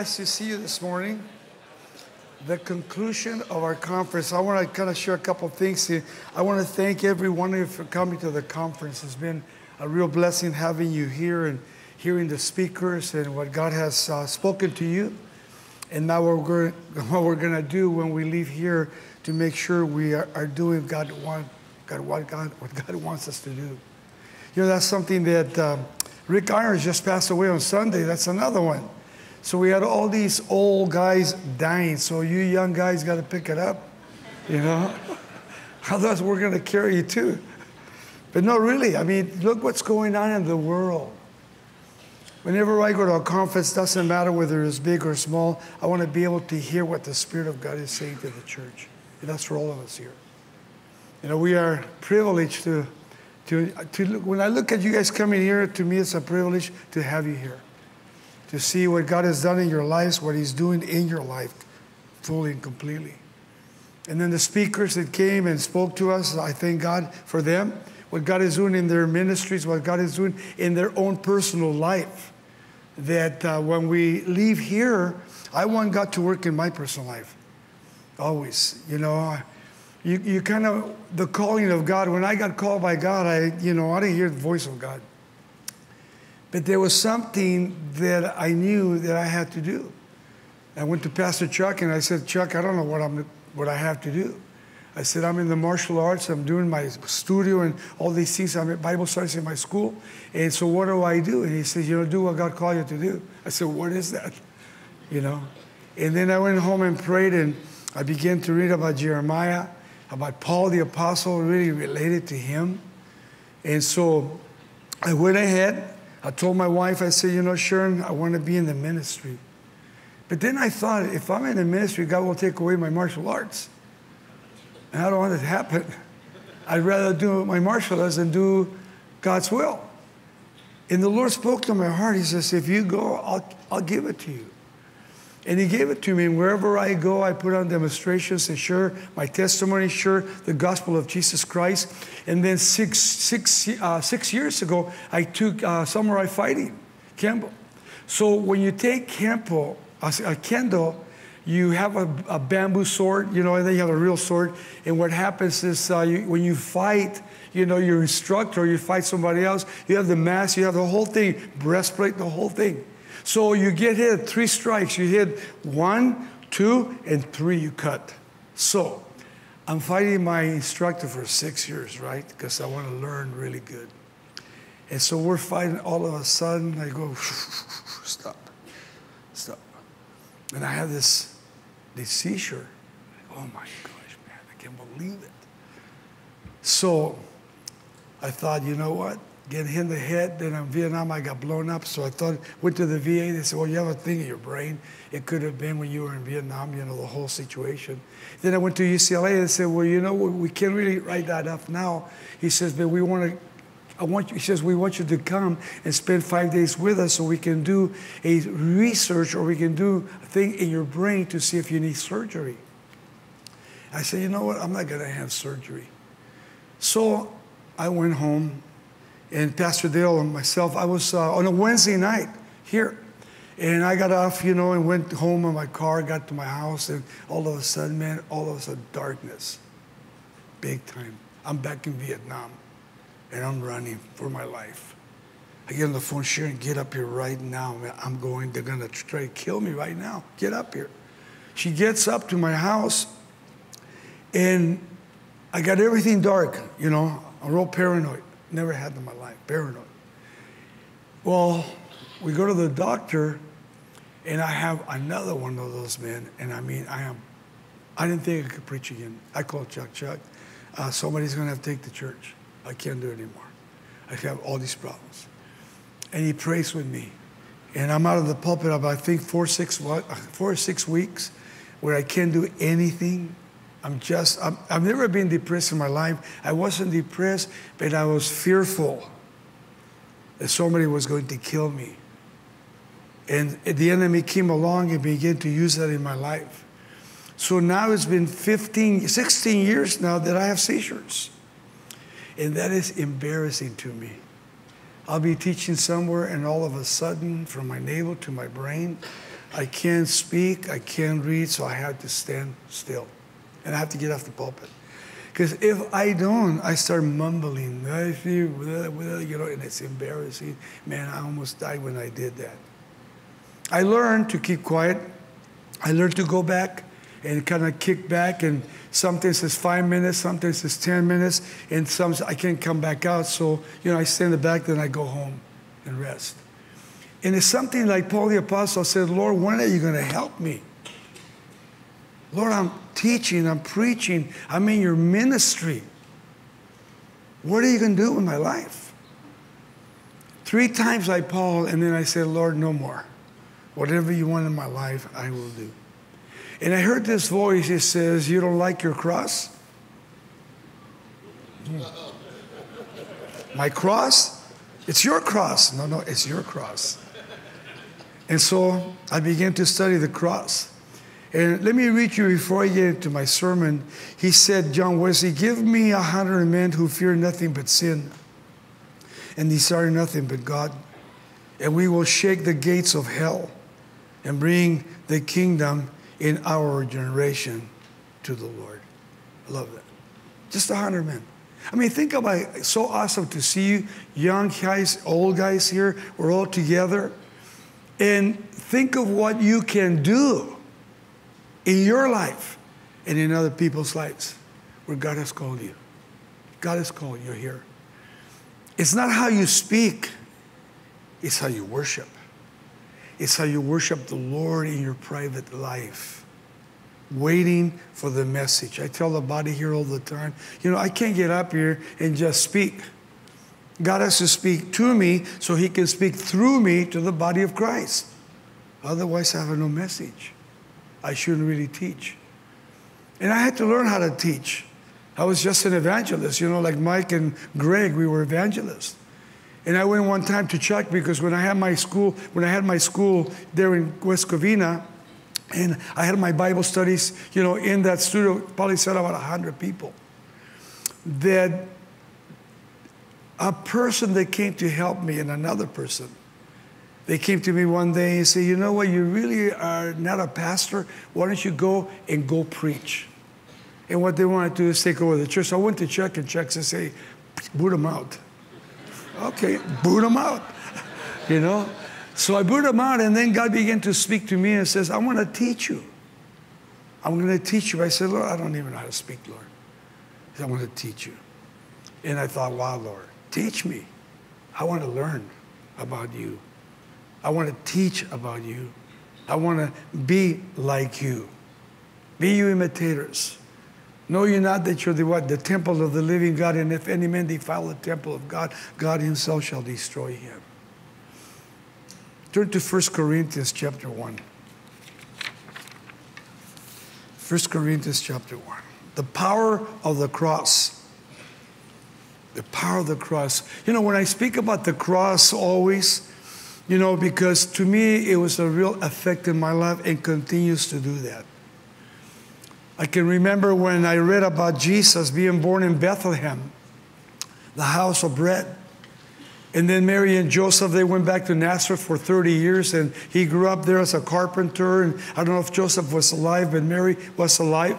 nice to see you this morning. The conclusion of our conference, I want to kind of share a couple things here. I want to thank every one of you for coming to the conference. It's been a real blessing having you here and hearing the speakers and what God has uh, spoken to you. And now what we're, what we're going to do when we leave here to make sure we are, are doing God, want, God, what God, what God wants us to do. You know, that's something that um, Rick Irons just passed away on Sunday. That's another one. So we had all these old guys dying. So you young guys got to pick it up, you know? Otherwise, we're going to carry you too. But no, really, I mean, look what's going on in the world. Whenever I go to a conference, doesn't matter whether it's big or small, I want to be able to hear what the Spirit of God is saying to the church. And that's for all of us here. You know, we are privileged to, to, to look, when I look at you guys coming here, to me it's a privilege to have you here to see what God has done in your lives, what He's doing in your life, fully and completely. And then the speakers that came and spoke to us, I thank God for them, what God is doing in their ministries, what God is doing in their own personal life. That uh, when we leave here, I want God to work in my personal life. Always. You know, you, you kind of, the calling of God, when I got called by God, I, you know, I didn't hear the voice of God. But there was something that I knew that I had to do. I went to Pastor Chuck and I said, Chuck, I don't know what, I'm, what I have to do. I said, I'm in the martial arts, I'm doing my studio and all these things. I'm at Bible studies in my school. And so what do I do? And he says, you know, do what God called you to do. I said, what is that? You know? And then I went home and prayed and I began to read about Jeremiah, about Paul the apostle, really related to him. And so I went ahead I told my wife, I said, you know, Sharon, I want to be in the ministry. But then I thought, if I'm in the ministry, God will take away my martial arts. And I don't want it to happen. I'd rather do my martial arts than do God's will. And the Lord spoke to my heart. He says, if you go, I'll, I'll give it to you. And he gave it to me. And wherever I go, I put on demonstrations and share my testimony, share the gospel of Jesus Christ. And then six, six, uh, six years ago, I took uh, samurai fighting, Kempo. So when you take a uh, kendo, you have a, a, bamboo sword, you know, and then you have a real sword. And what happens is uh, you, when you fight, you know, your instructor, you fight somebody else, you have the mask, you have the whole thing, breastplate, the whole thing. So you get hit three strikes. You hit one, two, and three, you cut. So I'm fighting my instructor for six years, right? Because I want to learn really good. And so we're fighting all of a sudden. I go, stop, stop. And I have this, this seizure. oh my gosh, man, I can't believe it. So I thought, you know what? Get hit in the head. Then in Vietnam, I got blown up. So I thought, went to the VA. They said, well, you have a thing in your brain. It could have been when you were in Vietnam, you know, the whole situation. Then I went to UCLA. They said, well, you know, we can't really write that up now. He says, but we want to I want you, he says, we want you to come and spend five days with us so we can do a research or we can do a thing in your brain to see if you need surgery. I said, you know what? I'm not going to have surgery. So I went home and Pastor Dale and myself, I was uh, on a Wednesday night here. And I got off, you know, and went home in my car, got to my house, and all of a sudden, man, all of a sudden, darkness. Big time. I'm back in Vietnam, and I'm running for my life. I get on the phone, Sharon, get up here right now. Man, I'm going, they're going to try to kill me right now. Get up here. She gets up to my house, and I got everything dark, you know, I'm real paranoid. Never had them in my life, paranoid. Well, we go to the doctor, and I have another one of those men, and I mean, I am, I didn't think I could preach again. I called Chuck, Chuck, uh, somebody's gonna have to take the church. I can't do it anymore. I have all these problems. And he prays with me. And I'm out of the pulpit about, I think, four, six, what, four or six weeks where I can't do anything I'm just, i have never been depressed in my life. I wasn't depressed, but I was fearful that somebody was going to kill me. And the enemy came along and began to use that in my life. So now it's been 15, 16 years now that I have seizures. And that is embarrassing to me. I'll be teaching somewhere, and all of a sudden, from my navel to my brain, I can't speak, I can't read, so I have to stand still. And I have to get off the pulpit. Because if I don't, I start mumbling, you know, and it's embarrassing. Man, I almost died when I did that. I learned to keep quiet. I learned to go back and kind of kick back. And sometimes it's five minutes, sometimes it's 10 minutes, and some I can't come back out. So, you know, I stay in the back, then I go home and rest. And it's something like Paul the Apostle said, Lord, when are you going to help me? Lord, I'm teaching, I'm preaching, I'm in your ministry. What are you going to do with my life? Three times I Paul, and then I said, Lord, no more. Whatever you want in my life, I will do. And I heard this voice, it says, You don't like your cross? My cross? It's your cross. No, no, it's your cross. And so I began to study the cross. And let me read you before I get into my sermon. He said, John Wesley, give me a hundred men who fear nothing but sin and desire nothing but God, and we will shake the gates of hell and bring the kingdom in our generation to the Lord. I love that. Just a hundred men. I mean, think about it. So awesome to see you, young guys, old guys here. We're all together. And think of what you can do in your life and in other people's lives where God has called you. God has called you here. It's not how you speak, it's how you worship. It's how you worship the Lord in your private life, waiting for the message. I tell the body here all the time, you know, I can't get up here and just speak. God has to speak to me so he can speak through me to the body of Christ. Otherwise, I have no message. I shouldn't really teach. And I had to learn how to teach. I was just an evangelist, you know, like Mike and Greg, we were evangelists. And I went one time to Chuck because when I had my school, when I had my school there in West Covina, and I had my Bible studies, you know, in that studio, probably said about 100 people. That a person that came to help me and another person, they came to me one day and said, You know what, you really are not a pastor. Why don't you go and go preach? And what they wanted to do is take over the church. So I went to Chuck and Chuck and say, Boot them out. Okay, boot them out. You know? So I boot them out, and then God began to speak to me and says, I want to teach you. I'm going to teach you. I said, Lord, I don't even know how to speak, Lord. Said, I want to teach you. And I thought, wow, Lord, teach me. I want to learn about you. I want to teach about you. I want to be like you. Be you imitators. Know you not that you're the what? The temple of the living God, and if any man defile the temple of God, God himself shall destroy him. Turn to 1 Corinthians chapter 1. 1 Corinthians chapter 1. The power of the cross. The power of the cross. You know, when I speak about the cross always, you know, because to me it was a real effect in my life and continues to do that. I can remember when I read about Jesus being born in Bethlehem, the house of bread. And then Mary and Joseph, they went back to Nazareth for 30 years, and he grew up there as a carpenter. And I don't know if Joseph was alive, but Mary was alive.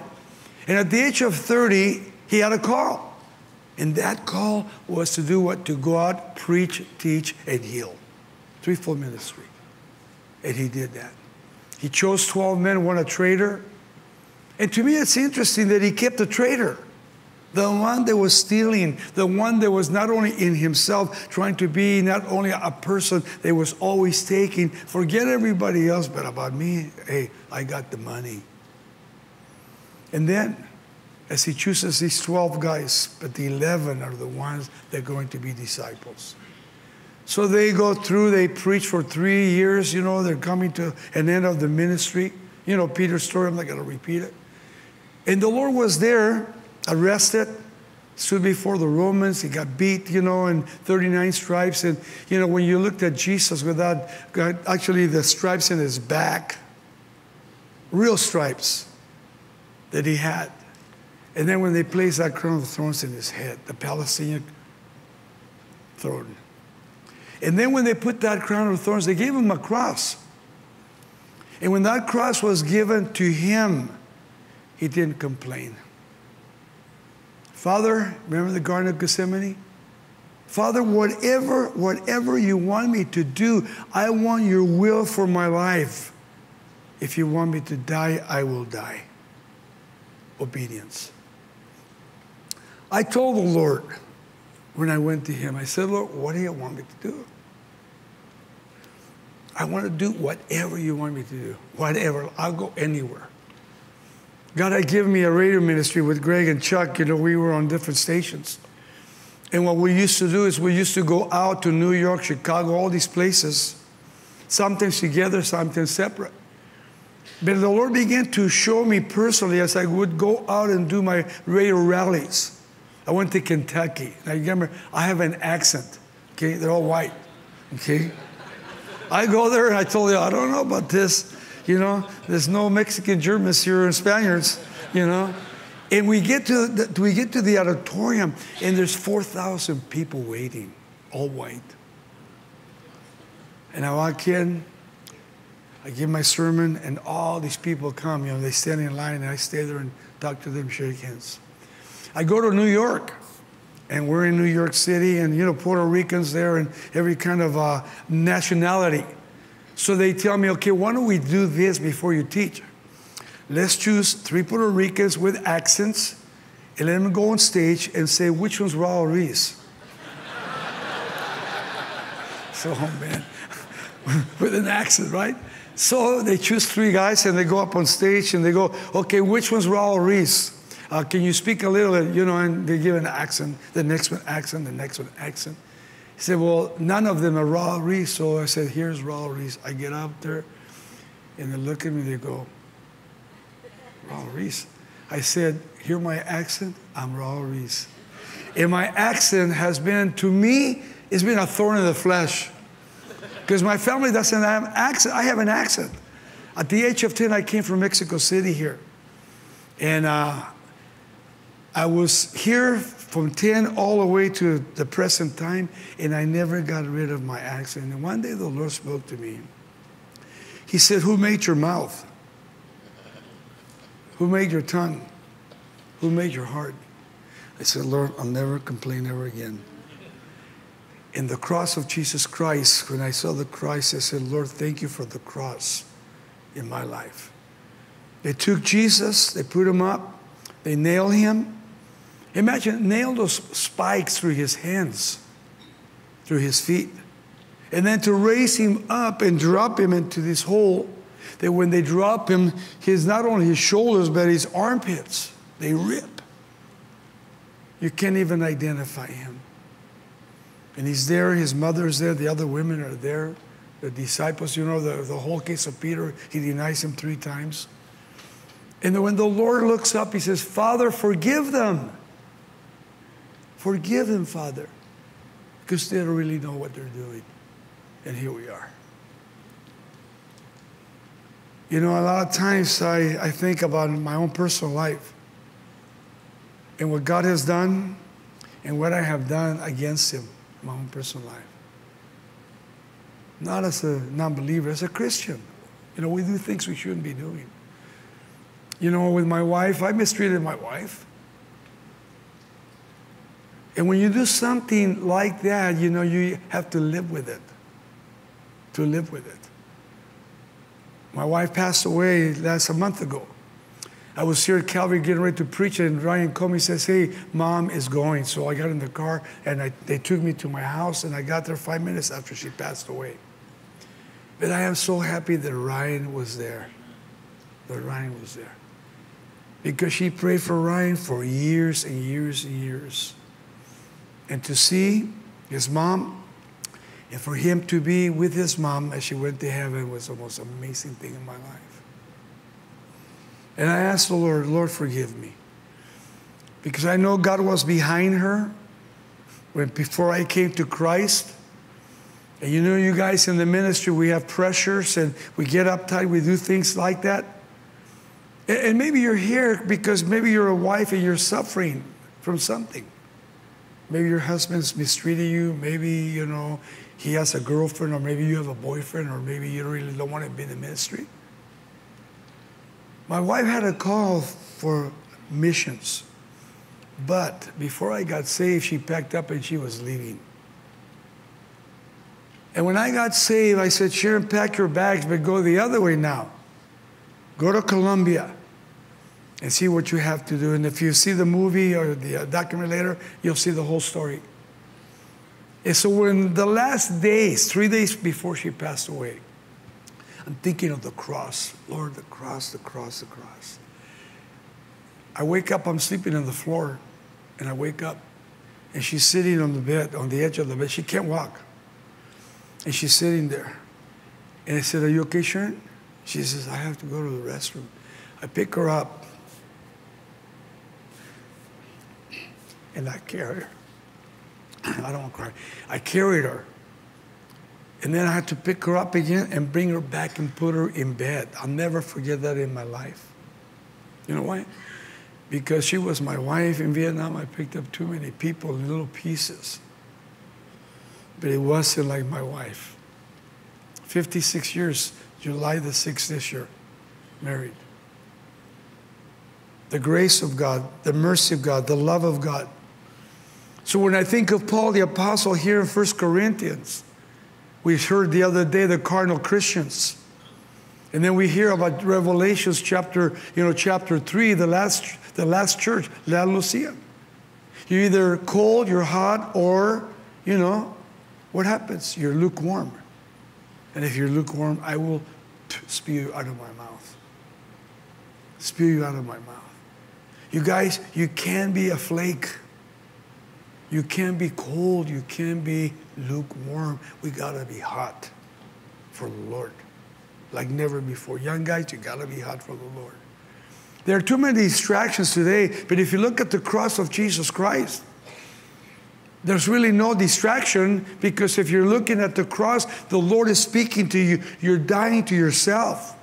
And at the age of 30, he had a call. And that call was to do what? To go out, preach, teach, and heal. Threefold ministry. And he did that. He chose 12 men, one a traitor, and to me, it's interesting that he kept a traitor. The one that was stealing, the one that was not only in himself trying to be not only a person that was always taking, forget everybody else, but about me, hey, I got the money. And then, as he chooses these 12 guys, but the 11 are the ones that are going to be disciples. So they go through, they preach for three years, you know, they're coming to an end of the ministry. You know Peter's story, I'm not going to repeat it. And the Lord was there, arrested, stood before the Romans. He got beat, you know, and 39 stripes. And, you know, when you looked at Jesus without actually the stripes in his back, real stripes that he had. And then when they placed that crown of thorns in his head, the Palestinian throne. And then when they put that crown of thorns, they gave him a cross. And when that cross was given to him, he didn't complain. Father, remember the Garden of Gethsemane? Father, whatever, whatever you want me to do, I want your will for my life. If you want me to die, I will die. Obedience. I told the Lord when I went to Him, I said, Lord, what do you want me to do? I want to do whatever you want me to do. Whatever. I'll go anywhere. God had given me a radio ministry with Greg and Chuck. You know, we were on different stations. And what we used to do is we used to go out to New York, Chicago, all these places, sometimes together, sometimes separate. But the Lord began to show me personally as I would go out and do my radio rallies. I went to Kentucky. I remember I have an accent. Okay, they're all white. Okay, I go there and I told you I don't know about this. You know, there's no Mexican, Germans here and Spaniards. You know, and we get to the, we get to the auditorium, and there's 4,000 people waiting, all white. And I walk in, I give my sermon, and all these people come. You know, they stand in line, and I stay there and talk to them, shake hands. I go to New York, and we're in New York City, and you know, Puerto Ricans there, and every kind of uh, nationality. So they tell me, okay, why don't we do this before you teach? Let's choose three Puerto Ricans with accents and let them go on stage and say which one's Raul Ries. so, oh man, with an accent, right? So they choose three guys and they go up on stage and they go, okay, which one's Raul Ries? Uh, can you speak a little you know, and they give an accent, the next one accent, the next one accent. He said, well, none of them are Raul Ries. So I said, here's Raul Ries. I get up there and they look at me, they go, Raul Ries. I said, hear my accent? I'm Raul Ries. And my accent has been, to me, it's been a thorn in the flesh. Because my family doesn't have an accent. I have an accent. At the age of 10, I came from Mexico City here. And uh, I was here from 10 all the way to the present time, and I never got rid of my accent. And one day the Lord spoke to me. He said, Who made your mouth? Who made your tongue? Who made your heart? I said, Lord, I'll never complain ever again. In the cross of Jesus Christ, when I saw the cross, I said, Lord, thank you for the cross in my life. They took Jesus, they put him up, they nailed him. Imagine, nail those spikes through his hands, through his feet. And then to raise him up and drop him into this hole that when they drop him, his not only his shoulders, but his armpits, they rip. You can't even identify him. And he's there, his mother's there, the other women are there, the disciples, you know, the, the whole case of Peter, he denies him three times. And then when the Lord looks up, he says, Father, forgive them. Forgive them, Father, because they don't really know what they're doing. And here we are. You know, a lot of times I, I think about my own personal life and what God has done and what I have done against Him in my own personal life. Not as a non believer, as a Christian. You know, we do things we shouldn't be doing. You know, with my wife, I mistreated my wife. And when you do something like that, you know, you have to live with it. To live with it. My wife passed away last a month ago. I was here at Calvary getting ready to preach, and Ryan called me and says, Hey, mom is going. So I got in the car and I, they took me to my house, and I got there five minutes after she passed away. But I am so happy that Ryan was there. That Ryan was there. Because she prayed for Ryan for years and years and years. And to see his mom and for him to be with his mom as she went to heaven was the most amazing thing in my life. And I asked the Lord, Lord, forgive me. Because I know God was behind her when before I came to Christ. And you know, you guys in the ministry, we have pressures and we get uptight, we do things like that. And maybe you're here because maybe you're a wife and you're suffering from something. Maybe your husband's mistreating you. Maybe, you know, he has a girlfriend, or maybe you have a boyfriend, or maybe you really don't want to be in the ministry. My wife had a call for missions. But before I got saved, she packed up and she was leaving. And when I got saved, I said, Sharon, pack your bags, but go the other way now. Go to Colombia and see what you have to do. And if you see the movie or the uh, documentary later, you'll see the whole story. And so, in the last days, three days before she passed away, I'm thinking of the cross. Lord, the cross, the cross, the cross. I wake up, I'm sleeping on the floor, and I wake up, and she's sitting on the bed, on the edge of the bed. She can't walk. And she's sitting there. And I said, Are you okay, Sharon? She says, I have to go to the restroom. I pick her up, and I carried her. I don't want to cry. I carried her. And then I had to pick her up again and bring her back and put her in bed. I'll never forget that in my life. You know why? Because she was my wife in Vietnam. I picked up too many people in little pieces. But it wasn't like my wife. 56 years, July the 6th this year, married. The grace of God, the mercy of God, the love of God. So when I think of Paul the Apostle here in 1 Corinthians, we heard the other day the cardinal Christians. And then we hear about Revelations chapter, you know, chapter 3, the last, the last church, Laodicea. You're either cold, you're hot, or, you know, what happens? You're lukewarm. And if you're lukewarm, I will spew you out of my mouth. Spew you out of my mouth. You guys, you can be a flake. You can't be cold. You can't be lukewarm. We got to be hot for the Lord like never before. Young guys, you got to be hot for the Lord. There are too many distractions today, but if you look at the cross of Jesus Christ, there's really no distraction because if you're looking at the cross, the Lord is speaking to you. You're dying to yourself.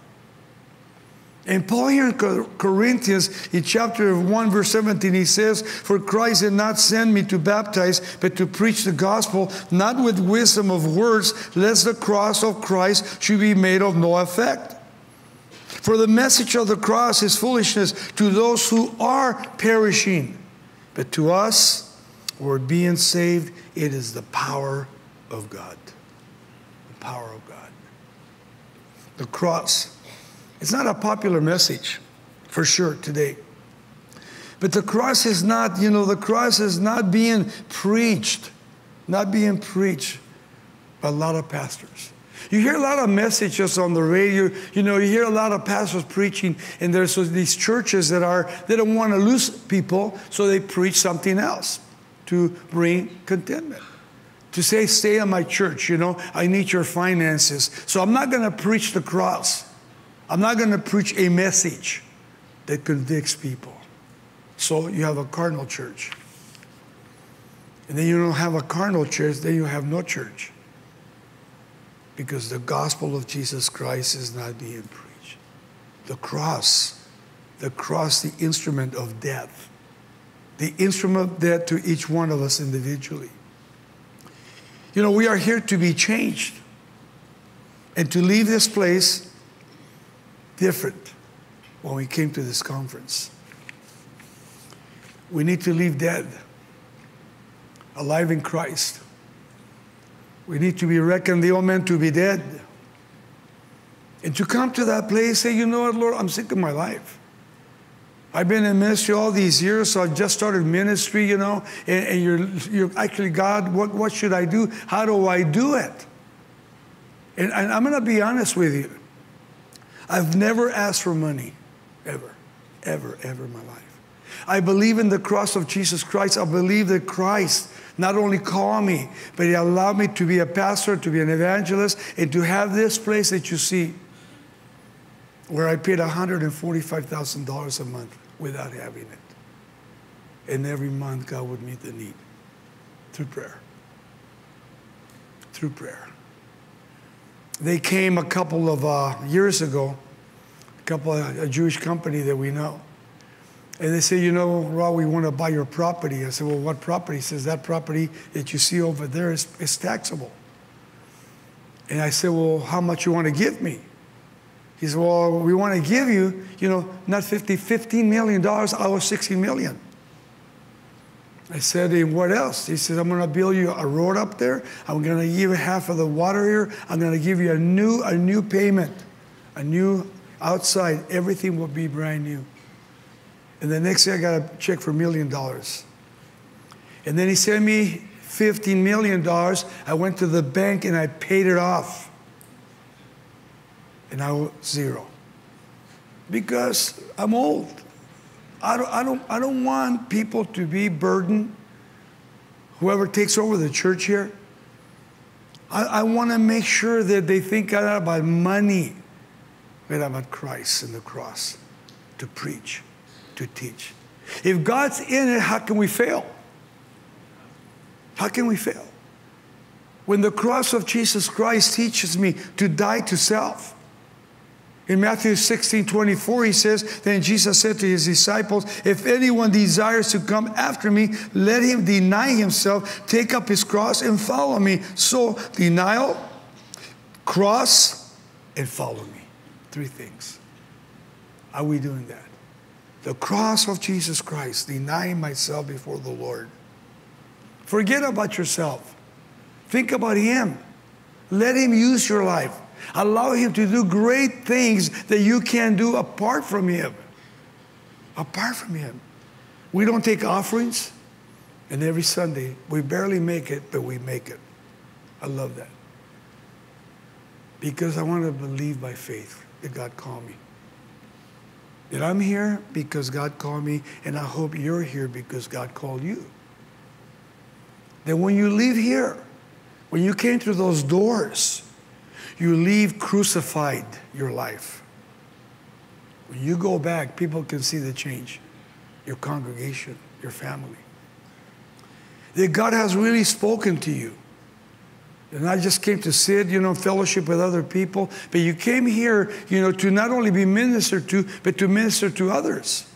And Paul here in Corinthians, in chapter 1, verse 17, he says, For Christ did not send me to baptize, but to preach the gospel, not with wisdom of words, lest the cross of Christ should be made of no effect. For the message of the cross is foolishness to those who are perishing, but to us who are being saved, it is the power of God. The power of God. The cross it's not a popular message, for sure, today. But the cross is not, you know, the cross is not being preached, not being preached by a lot of pastors. You hear a lot of messages on the radio. You know, you hear a lot of pastors preaching, and there's these churches that are they don't want to lose people, so they preach something else to bring contentment. To say, stay in my church, you know, I need your finances. So I'm not going to preach the cross. I'm not going to preach a message that convicts people. So you have a carnal church. And then you don't have a carnal church, then you have no church. Because the gospel of Jesus Christ is not being preached. The cross, the cross, the instrument of death, the instrument of death to each one of us individually. You know, we are here to be changed and to leave this place different when we came to this conference. We need to leave dead, alive in Christ. We need to be reckoned the old man to be dead. And to come to that place, say, you know what, Lord, I'm sick of my life. I've been in ministry all these years, so I've just started ministry, you know, and, and you're, you're actually, God, what, what should I do? How do I do it? And, and I'm going to be honest with you. I've never asked for money, ever, ever, ever in my life. I believe in the cross of Jesus Christ. I believe that Christ not only called me, but He allowed me to be a pastor, to be an evangelist, and to have this place that you see where I paid $145,000 a month without having it. And every month, God would meet the need through prayer. Through prayer they came a couple of uh, years ago, a couple of, a Jewish company that we know. And they say, you know, Raul, we want to buy your property. I said, well, what property? He says, that property that you see over there is, is taxable. And I said, well, how much you want to give me? He said, Well, we want to give you, you know, not 50, 15 million dollars, I was 16 million. I said, and what else? He said, I'm going to build you a road up there. I'm going to give you half of the water here. I'm going to give you a new, a new payment, a new outside. Everything will be brand new. And the next day I got a check for a million dollars. And then he sent me $15 million. I went to the bank and I paid it off. And I was zero. Because I'm old. I don't, I don't, I don't want people to be burdened, whoever takes over the church here. I, I want to make sure that they think not about money, but about Christ and the cross to preach, to teach. If God's in it, how can we fail? How can we fail? When the cross of Jesus Christ teaches me to die to self, in Matthew 16 24, he says, Then Jesus said to his disciples, If anyone desires to come after me, let him deny himself, take up his cross, and follow me. So, denial, cross, and follow me. Three things. Are we doing that? The cross of Jesus Christ, denying myself before the Lord. Forget about yourself. Think about Him. Let Him use your life. Allow Him to do great things that you can't do apart from Him. Apart from Him. We don't take offerings, and every Sunday we barely make it, but we make it. I love that. Because I want to believe by faith that God called me. That I'm here because God called me, and I hope you're here because God called you. That when you leave here, when you came through those doors, you leave crucified your life. When you go back, people can see the change. Your congregation, your family. That God has really spoken to you. And I just came to sit, you know, fellowship with other people, but you came here, you know, to not only be ministered to, but to minister to others.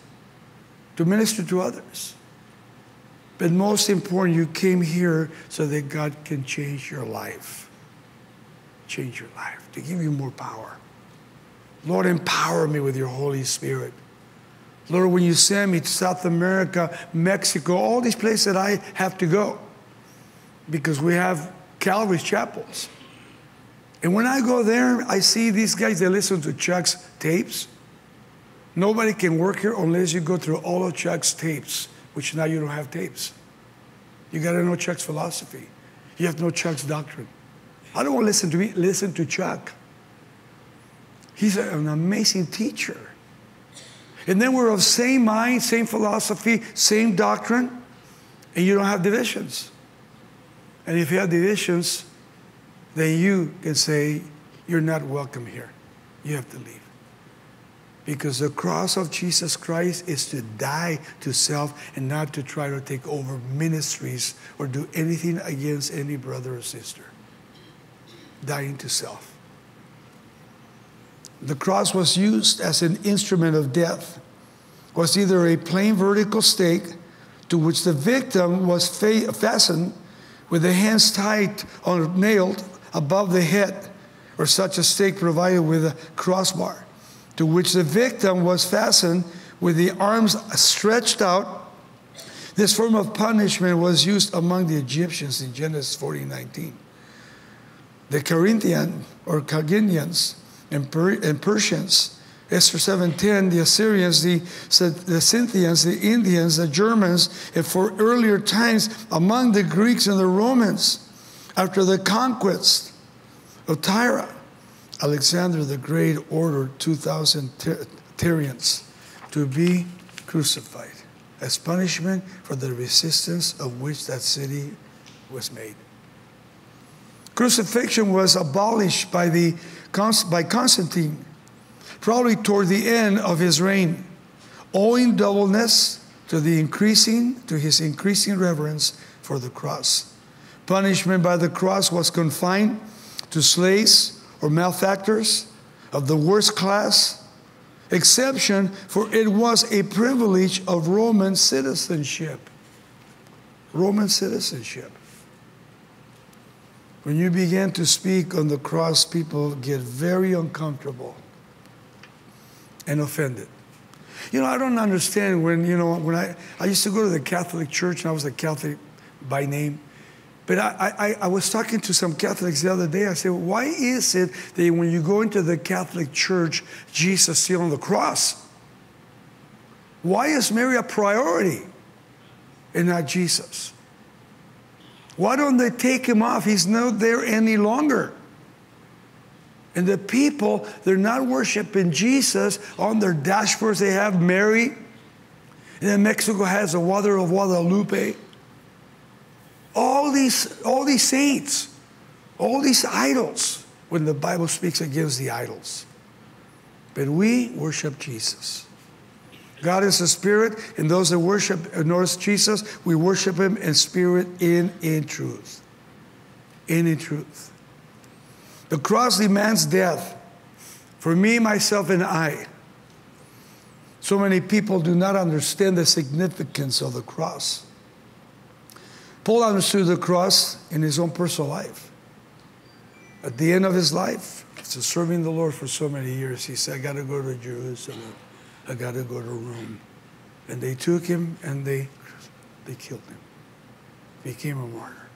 To minister to others. But most important, you came here so that God can change your life change your life, to give you more power. Lord, empower me with your Holy Spirit. Lord, when you send me to South America, Mexico, all these places that I have to go, because we have Calvary's chapels. And when I go there, I see these guys, they listen to Chuck's tapes. Nobody can work here unless you go through all of Chuck's tapes, which now you don't have tapes. You got to know Chuck's philosophy. You have to know Chuck's doctrine. I don't want to listen to me, listen to Chuck. He's an amazing teacher. And then we're of same mind, same philosophy, same doctrine, and you don't have divisions. And if you have divisions, then you can say, You're not welcome here. You have to leave. Because the cross of Jesus Christ is to die to self and not to try to take over ministries or do anything against any brother or sister dying to self. The cross was used as an instrument of death, was either a plain vertical stake to which the victim was fa- fastened with the hands tied or nailed above the head, or such a stake provided with a crossbar, to which the victim was fastened with the arms stretched out. This form of punishment was used among the Egyptians in Genesis 40 19 the Corinthian or Carthaginians and, per, and Persians. Esther 7:10, the Assyrians, the, the Scythians, the Indians, the Germans, and for earlier times among the Greeks and the Romans, after the conquest of Tyre, Alexander the Great ordered 2,000 Tyrians to be crucified as punishment for the resistance of which that city was made. Crucifixion was abolished by, the, by Constantine, probably toward the end of his reign, owing doubleness to the increasing, to his increasing reverence for the cross. Punishment by the cross was confined to slaves or malefactors of the worst class, exception for it was a privilege of Roman citizenship. Roman citizenship. When you begin to speak on the cross, people get very uncomfortable. and offended. You know, I don't understand when, you know, when I, I used to go to the Catholic church and I was a Catholic by name. But I, I, I was talking to some Catholics the other day. I said, why is it that when you go into the Catholic church, Jesus still on the cross? Why is Mary a priority and not Jesus? Why don't they take him off? He's not there any longer. And the people, they're not worshiping Jesus. On their dashboards, they have Mary. And then Mexico has the Water of Guadalupe. All these, all these saints, all these idols, when the Bible speaks against the idols. But we worship Jesus. God is a spirit, and those that worship North Jesus, we worship him in spirit and in truth. In in truth. The cross demands death for me, myself, and I. So many people do not understand the significance of the cross. Paul understood the cross in his own personal life. At the end of his life, after serving the Lord for so many years, he said, I got to go to Jerusalem. I got to go to Rome. And they took him and they, they killed him. Became a martyr.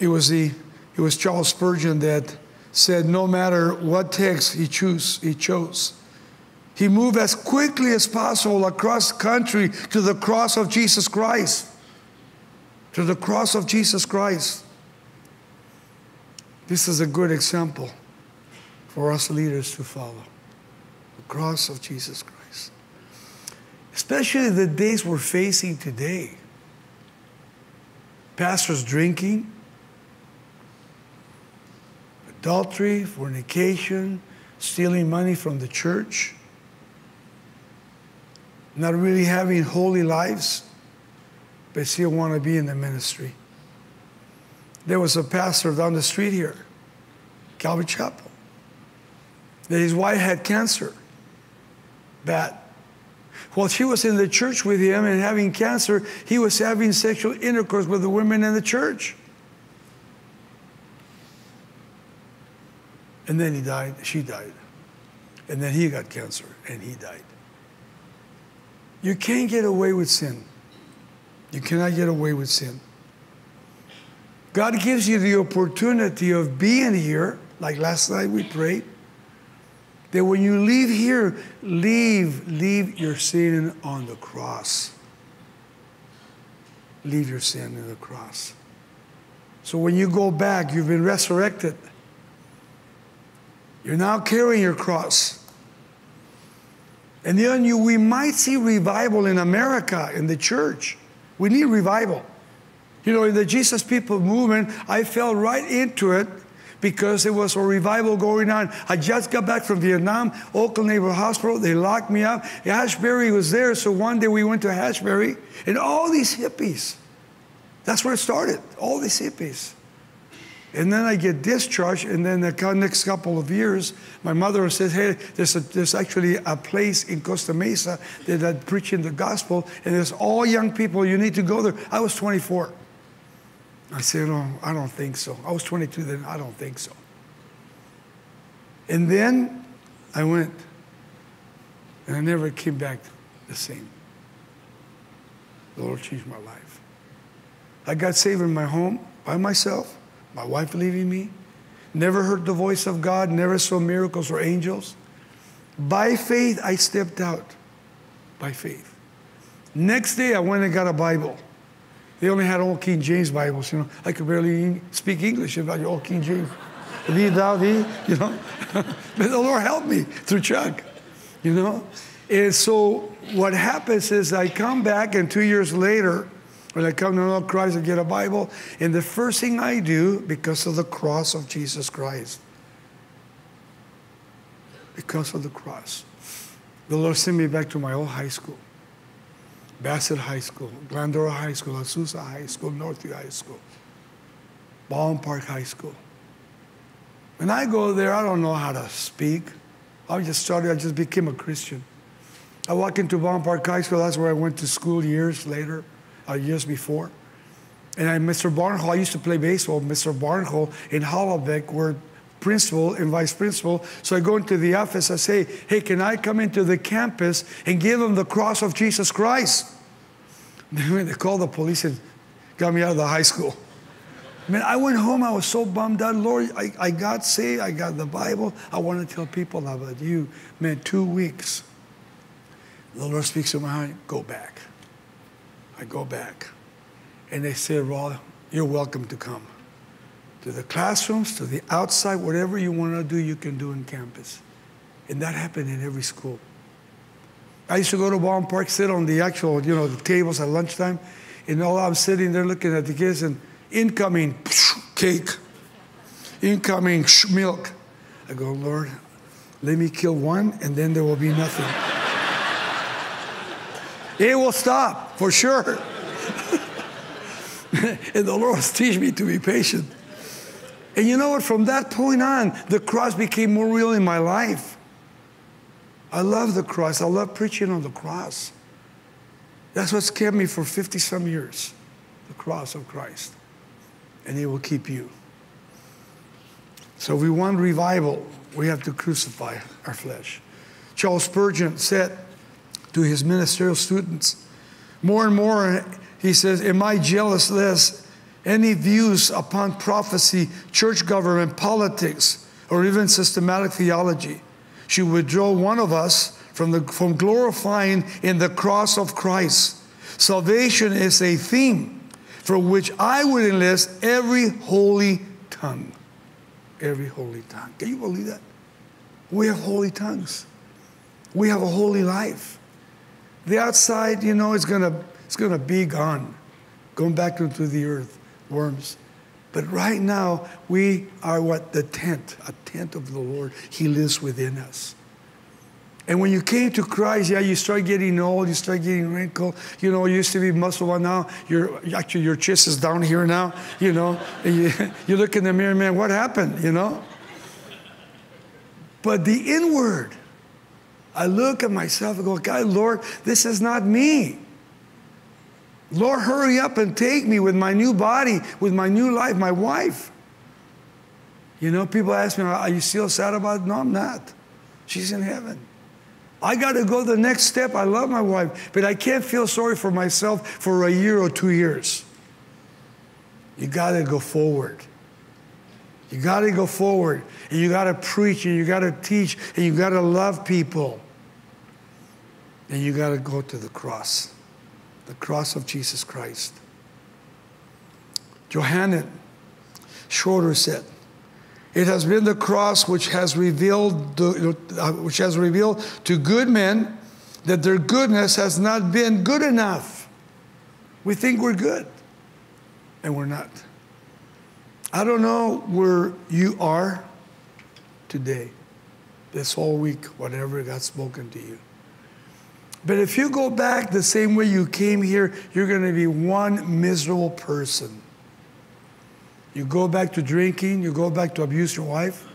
It was, the, it was Charles Spurgeon that said no matter what text he, choose, he chose, he moved as quickly as possible across country to the cross of Jesus Christ to the cross of Jesus Christ. This is a good example for us leaders to follow the cross of Jesus Christ. Especially the days we're facing today. Pastors drinking, adultery, fornication, stealing money from the church, not really having holy lives but still want to be in the ministry. There was a pastor down the street here, Calvary Chapel, that his wife had cancer, bad. While she was in the church with him and having cancer, he was having sexual intercourse with the women in the church. And then he died, she died. And then he got cancer and he died. You can't get away with sin. You cannot get away with sin. God gives you the opportunity of being here, like last night we prayed, that when you leave here, leave, leave your sin on the cross. Leave your sin on the cross. So when you go back, you've been resurrected. You're now carrying your cross. And then you, we might see revival in America, in the church. We need revival. You know, in the Jesus People movement, I fell right into it because there was a revival going on. I just got back from Vietnam, Oakland Neighborhood Hospital. They locked me up. Ashbury was there, so one day we went to Ashbury, and all these hippies. That's where it started, all these hippies. And then I get discharged, and then the next couple of years, my mother says, "Hey, there's, a, there's actually a place in Costa Mesa that I'm preaching the gospel, and there's all young people. You need to go there." I was 24. I said, "No, oh, I don't think so." I was 22 then. I don't think so. And then I went, and I never came back the same. The Lord changed my life. I got saved in my home by myself my wife leaving me, never heard the voice of God, never saw miracles or angels. By faith, I stepped out. By faith. Next day, I went and got a Bible. They only had old King James Bibles, you know. I could barely speak English about old King James. Thee, thou, thee, you know. but the Lord helped me through Chuck, you know. And so what happens is I come back, and two years later, when I come to know Christ, I get a Bible. And the first thing I do, because of the cross of Jesus Christ, because of the cross, the Lord sent me back to my old high school. Bassett High School, Glendora High School, Azusa High School, Northview High School, Baldwin Park High School. When I go there, I don't know how to speak. I just started, I just became a Christian. I walk into Baldwin Park High School, that's where I went to school years later uh, years before. And I, Mr. Barnhole, I used to play baseball. Mr. Barnhole in Hollabeck, where principal and vice principal. So I go into the office, I say, hey, can I come into the campus and give them the cross of Jesus Christ? They called the police and got me out of the high school. Man, I went home, I was so bummed out. Lord, I, I got saved, I got the Bible. I want to tell people about you. Man, two weeks. The Lord speaks to my heart, go back. I go back. And they said, Raul, you're welcome to come. To the classrooms, to the outside, whatever you want to do, you can do in campus. And that happened in every school. I used to go to Baldwin Park, sit on the actual, you know, the tables at lunchtime, and all I'm sitting there looking at the kids and incoming cake, incoming milk. I go, Lord, let me kill one and then there will be nothing. it will stop for sure. and the Lord was teaching me to be patient. And you know what? From that point on, the cross became more real in my life. I love the cross. I love preaching on the cross. That's what's kept me for 50 some years the cross of Christ and He will keep you. So, if we want revival, we have to crucify our flesh. Charles Spurgeon said to his ministerial students, more and more, he says, Am I jealous lest any views upon prophecy, church government, politics, or even systematic theology should withdraw one of us from, the, from glorifying in the cross of Christ? Salvation is a theme for which I would enlist every holy tongue. Every holy tongue. Can you believe that? We have holy tongues. We have a holy life. The outside, you know, is gonna it's gonna be gone, going back into the earth, worms. But right now, we are what the tent, a tent of the Lord. He lives within us. And when you came to Christ, yeah, you start getting old, you start getting wrinkled. You know, you used to be muscle one now. You're actually your chest is down here now. You know, you, you look in the mirror, man. What happened? You know. But the inward, I look at myself and go, God, Lord, this is not me. Lord, hurry up and take me with my new body, with my new life, my wife. You know, people ask me, Are you still sad about it? No, I'm not. She's in heaven. I got to go the next step. I love my wife, but I can't feel sorry for myself for a year or two years. You got to go forward. You got to go forward, and you got to preach, and you got to teach, and you got to love people. And you got to go to the cross, the cross of Jesus Christ. Johannes Schroeder said, it has been the cross which has revealed, the, uh, which has revealed to good men that their goodness has not been good enough. We think we're good, and we're not. I don't know where you are today, this whole week, whatever got spoken to you. But if you go back the same way you came here, you're going to be one miserable person. You go back to drinking, you go back to abuse your wife,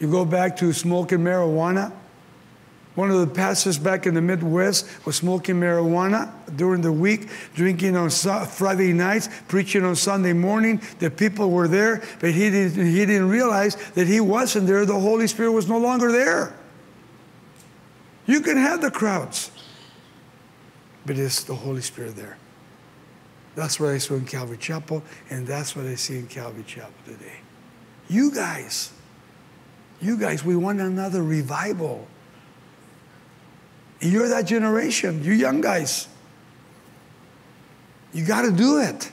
you go back to smoking marijuana. One of the pastors back in the Midwest was smoking marijuana during the week, drinking on Friday nights, preaching on Sunday morning. The people were there, but he didn't, he didn't realize that he wasn't there. The Holy Spirit was no longer there. You can have the crowds, but it's the Holy Spirit there. That's what I saw in Calvary Chapel, and that's what I see in Calvary Chapel today. You guys, you guys, we want another revival. You're that generation, you young guys. You got to do it.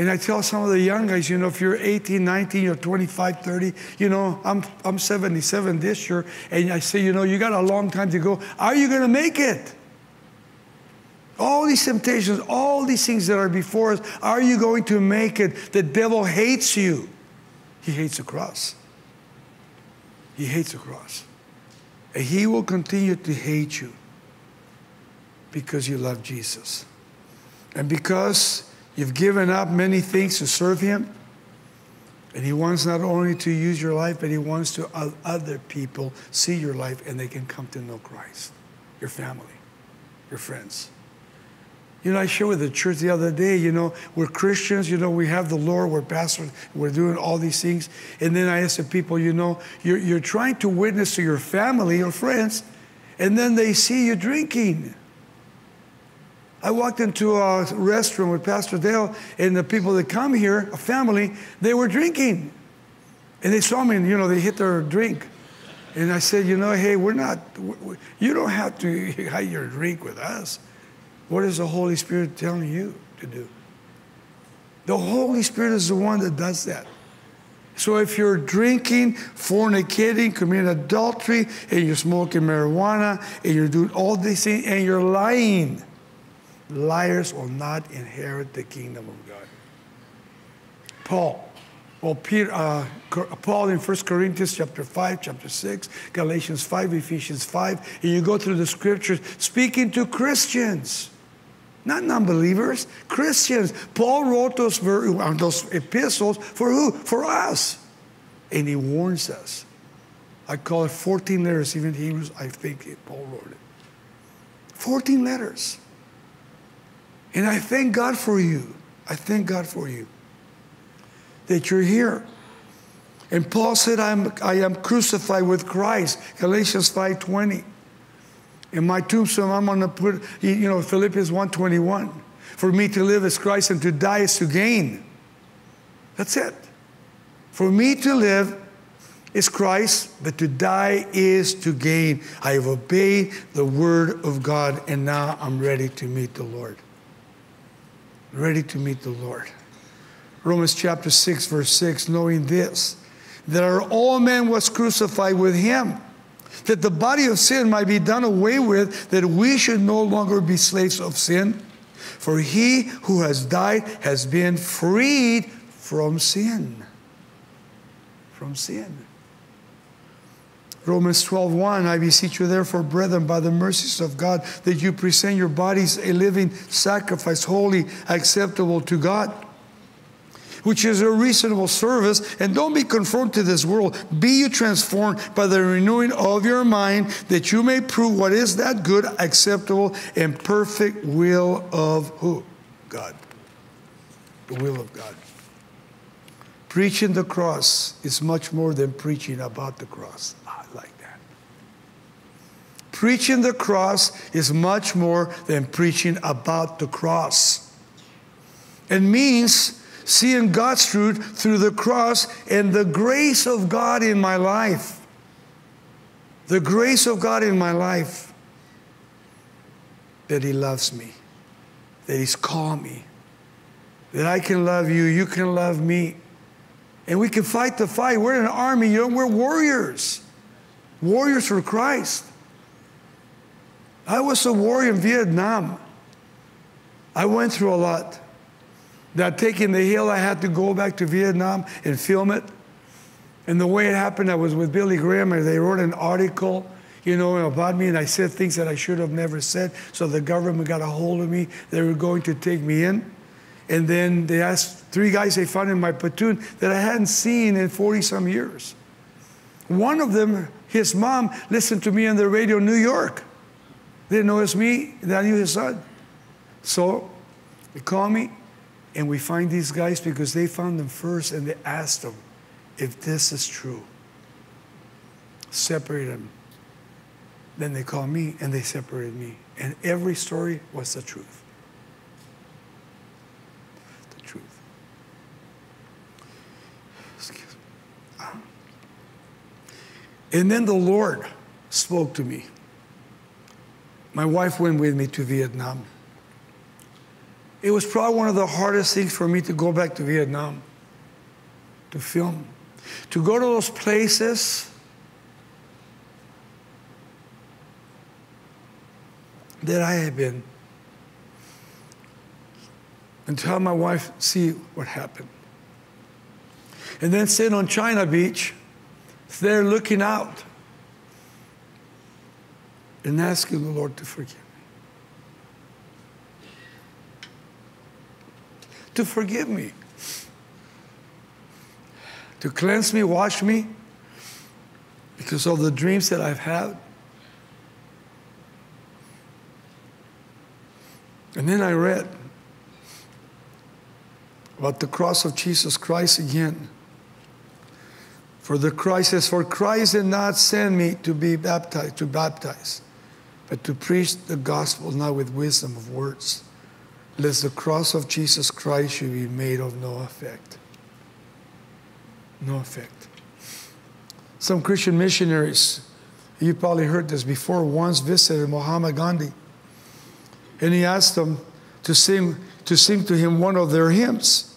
And I tell some of the young guys, you know, if you're 18, 19, you're 25, 30, you know, I'm, I'm 77 this year, and I say, you know, you got a long time to go. Are you going to make it? All these temptations, all these things that are before us, are you going to make it? The devil hates you. He hates the cross. He hates the cross. And he will continue to hate you because you love Jesus. And because you've given up many things to serve him, and he wants not only to use your life, but he wants to other people see your life and they can come to know Christ, your family, your friends. You know, I shared with the church the other day, you know, we're Christians, you know, we have the Lord, we're pastors, we're doing all these things. And then I asked the people, you know, you're, you're trying to witness to your family or friends, and then they see you drinking. I walked into a restroom with Pastor Dale, and the people that come here, a family, they were drinking. And they saw me, and, you know, they hit their drink. And I said, you know, hey, we're not, you don't have to have your drink with us. What is the Holy Spirit telling you to do? The Holy Spirit is the one that does that. So if you're drinking, fornicating, committing adultery, and you're smoking marijuana, and you're doing all these things, and you're lying, liars will not inherit the kingdom of God. Paul. Well, Peter, uh, Paul in 1 Corinthians chapter 5, chapter 6, Galatians 5, Ephesians 5, and you go through the scriptures speaking to Christians. Not non believers, Christians. Paul wrote those, uh, those epistles for who? For us. And he warns us. I call it 14 letters, even Hebrews, I think Paul wrote it. 14 letters. And I thank God for you. I thank God for you that you're here. And Paul said, I'm, I am crucified with Christ, Galatians 5.20. In my tombstone, I'm going to put, you know, Philippians 1.21. For me to live is Christ and to die is to gain. That's it. For me to live is Christ, but to die is to gain. I have obeyed the word of God, and now I'm ready to meet the Lord. Ready to meet the Lord. Romans chapter 6, verse 6, knowing this, that our old man was crucified with him that the body of sin might be done away with, that we should no longer be slaves of sin. For he who has died has been freed from sin. From sin. Romans 12:1 I beseech you therefore brethren by the mercies of God that you present your bodies a living sacrifice holy acceptable to God which is a reasonable service. And don't be conformed to this world. Be you transformed by the renewing of your mind, that you may prove what is that good, acceptable, and perfect will of who? God. The will of God. Preaching the cross is much more than preaching about the cross. Preaching the cross is much more than preaching about the cross. It means seeing God's truth through the cross and the grace of God in my life. The grace of God in my life. That He loves me, that He's called me, that I can love you, you can love me. And we can fight the fight. We're an army, you know, we're warriors. Warriors for Christ. I was a warrior in Vietnam. I went through a lot. That taking the hill, I had to go back to Vietnam and film it. And the way it happened, I was with Billy Graham, and they wrote an article, you know, about me, and I said things that I should have never said. So the government got a hold of me. They were going to take me in. And then they asked three guys they found in my platoon that I hadn't seen in 40 some years. One of them, his mom, listened to me on the radio in New York. They didn't know me, They knew his son. So they called me, and we find these guys because they found them first and they asked them if this is true. Separate them. Then they called me and they separated me. And every story was the truth. The truth. Excuse me. And then the Lord spoke to me. My wife went with me to Vietnam. It was probably one of the hardest things for me to go back to Vietnam to film. To go to those places that I had been and tell my wife, see what happened. And then sit on China Beach, there looking out and asking the Lord to forgive. Me. To forgive me, to cleanse me, wash me, because of the dreams that I've had. And then I read about the cross of Jesus Christ again. For the Christ says, For Christ did not send me to be baptized, to baptize, but to preach the gospel, not with wisdom of words, lest the cross of Jesus Christ should be made of no effect. No effect. Some Christian missionaries, you probably heard this before, once visited Mahatma Gandhi. And he asked them to sing, to sing to him one of their hymns.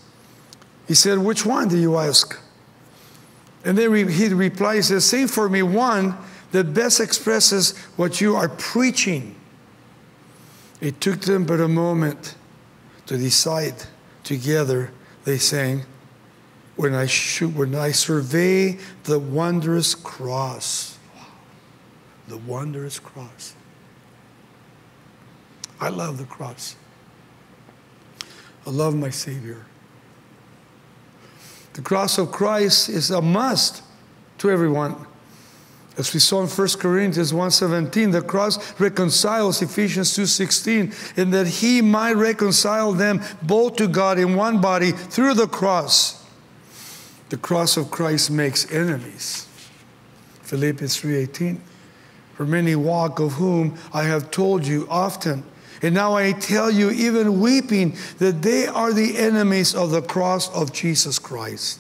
He said, Which one do you ask? And then he says, Sing for me one that best expresses what you are preaching. It took them but a moment to decide together. They sang, When I, shoot, when I survey the wondrous cross. The wondrous cross. I love the cross. I love my Savior. The cross of Christ is a must to everyone. As we saw in 1 Corinthians 1:17, the cross reconciles Ephesians 2:16, in that he might reconcile them both to God in one body through the cross. The cross of Christ makes enemies. Philippians 3:18. For many walk of whom I have told you often, and now I tell you, even weeping, that they are the enemies of the cross of Jesus Christ.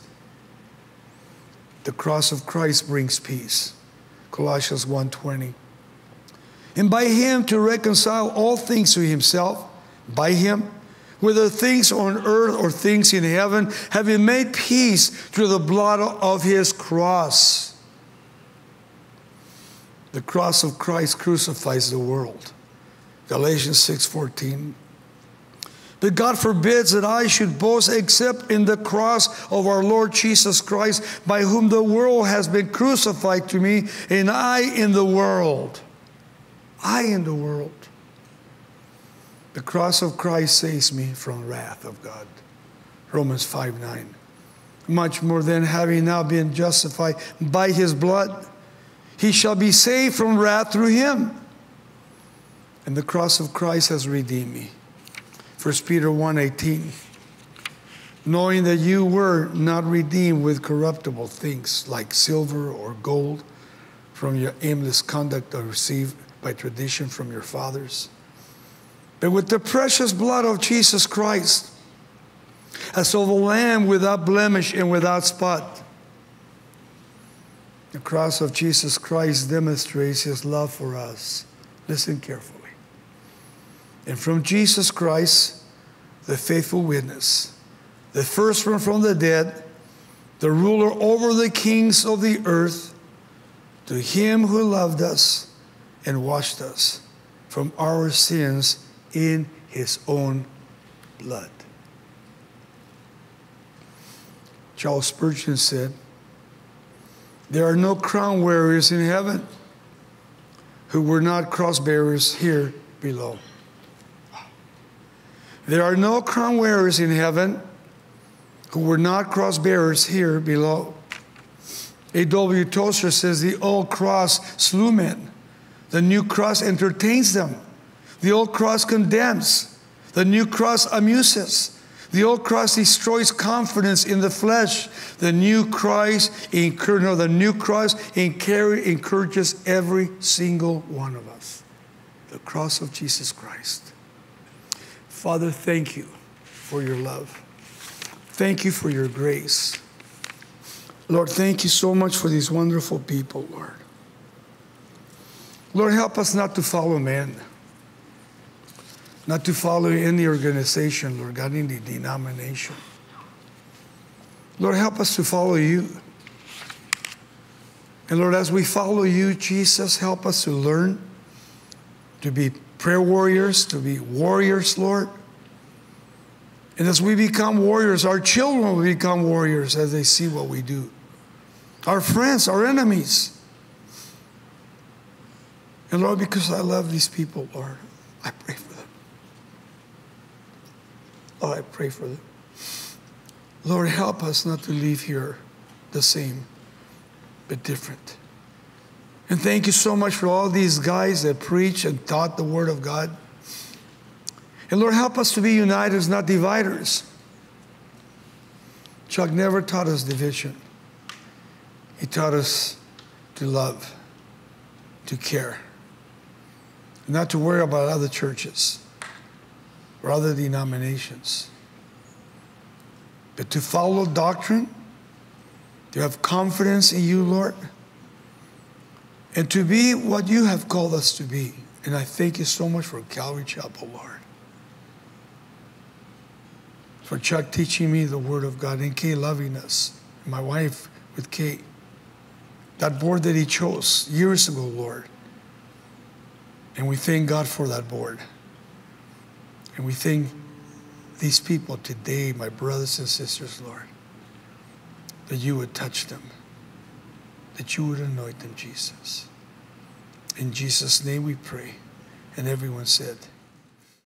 The cross of Christ brings peace. Colossians 1:20. And by him to reconcile all things to himself, by him, whether things on earth or things in heaven, having made peace through the blood of his cross. The cross of Christ crucifies the world. Galatians 6:14. But God forbids that I should boast except in the cross of our Lord Jesus Christ, by whom the world has been crucified to me, and I in the world. I in the world. The cross of Christ saves me from wrath of God. Romans 5 9. Much more than having now been justified by his blood, he shall be saved from wrath through him. And the cross of Christ has redeemed me. 1 Peter 1:18 Knowing that you were not redeemed with corruptible things like silver or gold from your aimless conduct or received by tradition from your fathers, but with the precious blood of Jesus Christ, as of a lamb without blemish and without spot. The cross of Jesus Christ demonstrates his love for us. Listen carefully and from Jesus Christ, the faithful witness, the first one from the dead, the ruler over the kings of the earth, to him who loved us and washed us from our sins in his own blood. Charles Spurgeon said, There are no crown wearers in heaven who were not cross bearers here below. There are no crown wearers in heaven who were not cross bearers here below. A.W. Tozer says the old cross slew men, the new cross entertains them. The old cross condemns, the new cross amuses. The old cross destroys confidence in the flesh. The new Christ, no, the new cross encourages every single one of us. The cross of Jesus Christ. Father, thank you for your love. Thank you for your grace. Lord, thank you so much for these wonderful people, Lord. Lord, help us not to follow men, not to follow any organization, Lord God, any denomination. Lord, help us to follow you. And Lord, as we follow you, Jesus, help us to learn to be prayer warriors, to be warriors, Lord. And as we become warriors, our children will become warriors as they see what we do. Our friends, our enemies. And Lord, because I love these people, Lord, I pray for them. Oh, I pray for them. Lord, help us not to leave here the same, but different. And thank you so much for all these guys that preach and taught the Word of God. And Lord, help us to be uniters, not dividers. Chuck never taught us division, he taught us to love, to care, not to worry about other churches or other denominations, but to follow doctrine, to have confidence in you, Lord, and to be what you have called us to be. And I thank you so much for Calvary Chapel, Lord. For Chuck teaching me the Word of God and Kay loving us, my wife with Kay. That board that he chose years ago, Lord. And we thank God for that board. And we thank these people today, my brothers and sisters, Lord, that you would touch them, that you would anoint them, Jesus. In Jesus' name we pray. And everyone said,